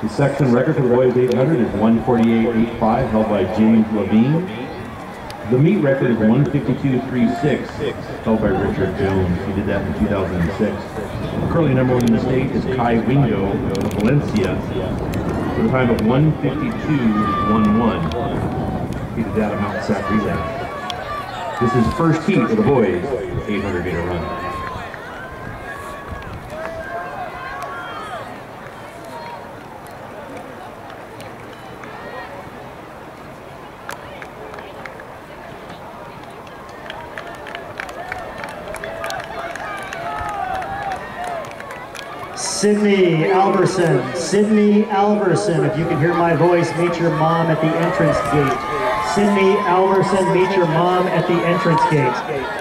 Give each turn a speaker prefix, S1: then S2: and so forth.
S1: The section record for the boys 800 is 148.85, held by James Levine. The meet record is 152.36, held by Richard Jones. He did that in 2006. Currently number one in the state is Kai Wingo of Valencia with a time of 152.11. He did that at Mount Sac Relay. This is first heat for the boys, 800 meter run.
S2: Sydney Alverson. Sydney Alverson. If you can hear my voice, meet your mom at the entrance gate. Sydney Alverson, meet your mom at the entrance gate.